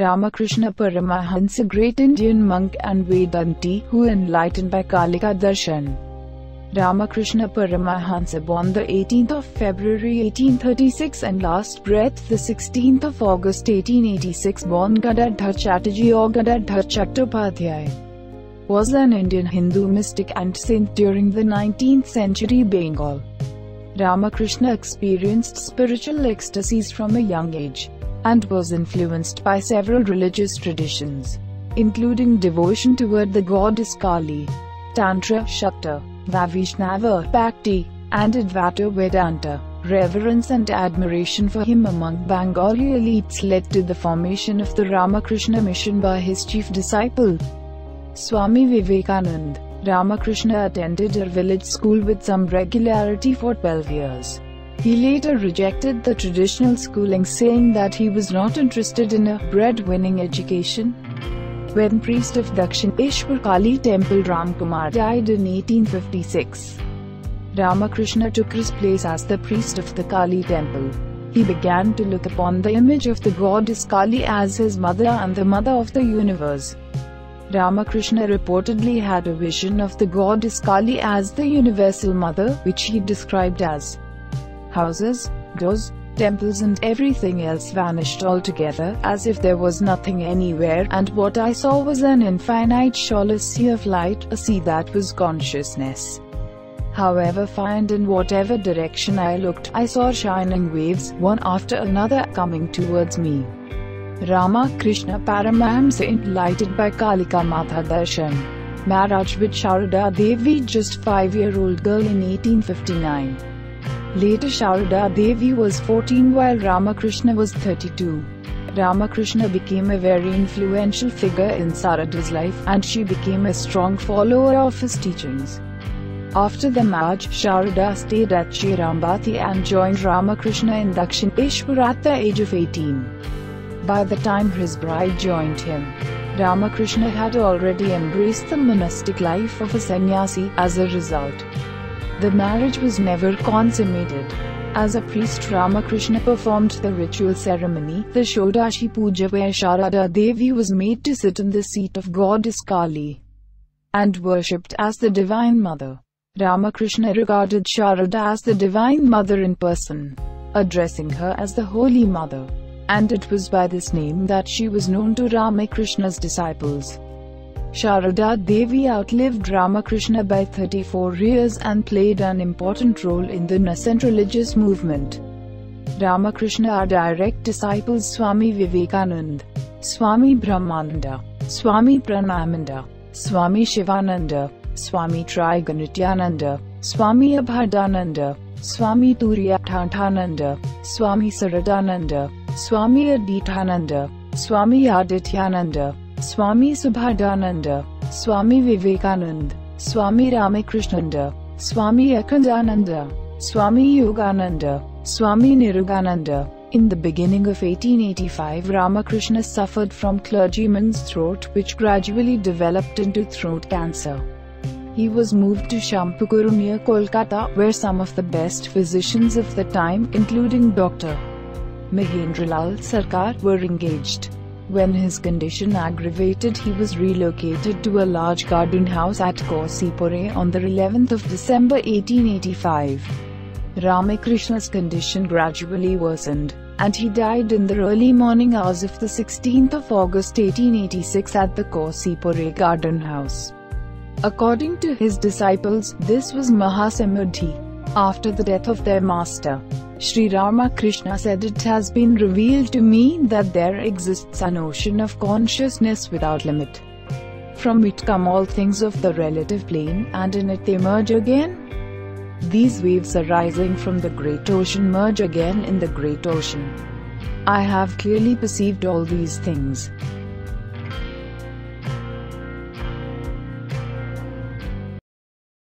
Ramakrishna Paramahansa, great Indian monk and Vedanti, who enlightened by Kalika Darshan. Ramakrishna Paramahansa born the 18th of February 1836 and last breath the 16th of August 1886 born Gadadhar Chatterjee or Gadadhar Chattopadhyay was an Indian Hindu mystic and saint during the 19th century Bengal. Ramakrishna experienced spiritual ecstasies from a young age and was influenced by several religious traditions, including devotion toward the goddess Kali, Tantra, Shakta, Vaishnava, Bhakti, and Advaita Vedanta. Reverence and admiration for him among Bengali elites led to the formation of the Ramakrishna mission by his chief disciple, Swami Vivekanand. Ramakrishna attended a village school with some regularity for 12 years. He later rejected the traditional schooling saying that he was not interested in a bread-winning education. When priest of Dakshineshwar Kali temple Ramkumar died in 1856, Ramakrishna took his place as the priest of the Kali temple. He began to look upon the image of the goddess Kali as his mother and the mother of the universe. Ramakrishna reportedly had a vision of the goddess Kali as the universal mother, which he described as houses, doors, temples and everything else vanished altogether, as if there was nothing anywhere, and what I saw was an infinite shawless sea of light, a sea that was consciousness. However far and in whatever direction I looked, I saw shining waves, one after another, coming towards me. Rama Krishna Paramahamsa enlightened by Kalika Mata Darshan. Marriage with Sharada Devi just 5-year-old girl in 1859. Later Sharada Devi was 14 while Ramakrishna was 32. Ramakrishna became a very influential figure in Sarada's life, and she became a strong follower of his teachings. After the marriage, Sharada stayed at Jayrambati and joined Ramakrishna in Dakshineshwar at the age of 18. By the time his bride joined him, Ramakrishna had already embraced the monastic life of a sannyasi. As a result, the marriage was never consummated. As a priest Ramakrishna performed the ritual ceremony, the Shodashi Puja where Sharada Devi was made to sit in the seat of goddess Kali and worshipped as the Divine Mother. Ramakrishna regarded Sharada as the Divine Mother in person, addressing her as the Holy Mother. And it was by this name that she was known to Ramakrishna's disciples. Sharada Devi outlived Ramakrishna by 34 years and played an important role in the nascent religious movement. Ramakrishna are direct disciples Swami Vivekananda, Swami Brahmananda, Swami Premananda, Swami Shivananda, Swami Trigunatitananda, Swami Abhedananda, Swami Turiyananda, Swami Saradananda, Swami Advaitananda, Swami Adityananda, Swami Subodhananda, Swami Vivekananda, Swami Ramakrishnananda, Swami Akhandananda, Swami Yogananda, Swami Niranjanananda. In the beginning of 1885 Ramakrishna suffered from clergyman's throat which gradually developed into throat cancer. He was moved to Shyampukur near Kolkata, where some of the best physicians of the time, including Dr. Mahendralal Sarkar, were engaged. When his condition aggravated he was relocated to a large garden house at Cossipore on the 11th of December 1885. Ramakrishna's condition gradually worsened, and he died in the early morning hours of the 16th of August 1886 at the Cossipore garden house. According to his disciples, this was Mahasamadhi. After the death of their master, Sri Ramakrishna said it has been revealed to me that there exists an ocean of consciousness without limit. From it come all things of the relative plane, and in it they merge again. These waves arising from the great ocean merge again in the great ocean. I have clearly perceived all these things.